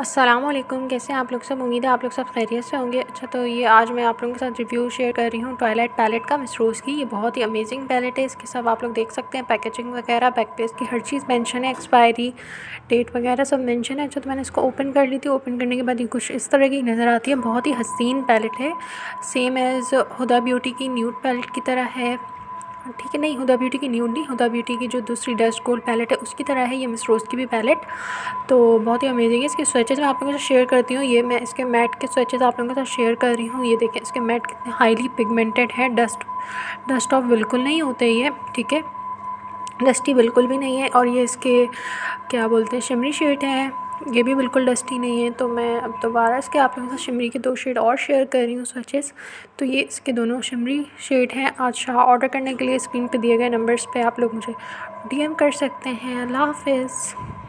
वालेकुम, कैसे आप लोग सब? उम्मीद है आप लोग सब खैरियत से होंगे। अच्छा तो ये आज मैं आप लोगों के साथ रिव्यू शेयर कर रही हूँ टॉयलेट पैलेट का मिस रोज़ की। ये बहुत ही अमेजिंग पैलेट है, इसके सब आप लोग देख सकते हैं। पैकेजिंग वगैरह बैक पेज की हर चीज़ मेंशन है एक्सपायरी डेट वगैरह सब मेंशन है। अच्छा तो मैंने इसको ओपन कर ली थी। ओपन करने के बाद ये कुछ इस तरह की नज़र आती है। बहुत ही हसीन पैलेट है। सेम एज़ हुदा ब्यूटी की न्यूट पैलेट की तरह है। ठीक है, नहीं, हुदा ब्यूटी की न्यूड नहीं हुदा ब्यूटी की जो दूसरी डस्ट गोल्ड पैलेट है, उसकी तरह है ये मिस रोज़ की भी पैलेट। तो बहुत ही अमेजिंग है, इसके स्वेचेज़ मैं आप लोगों साथ शेयर करती हूँ। ये मैं इसके मैट के स्वेचेज़ आप लोगों के साथ शेयर कर रही हूँ। ये देखें इसके मैट कितने हाईली पिगमेंटेड है। डस्ट डस्ट ऑफ़ बिल्कुल नहीं होते ये, ठीक है? डस्टी बिल्कुल भी नहीं है। और ये इसके क्या बोलते हैं, शिमरी शेड है। ये भी बिल्कुल डस्टी नहीं है तो मैं अब दोबारा इसके आप लोगों के साथ शिमरी के दो शेड और शेयर कर रही हूँ स्वेचेस तो ये इसके दोनों शिमरी शेड हैं। आज शाह ऑर्डर करने के लिए स्क्रीन पे दिए गए नंबर्स पे आप लोग मुझे डीएम कर सकते हैं। अल्लाह हाफिज़।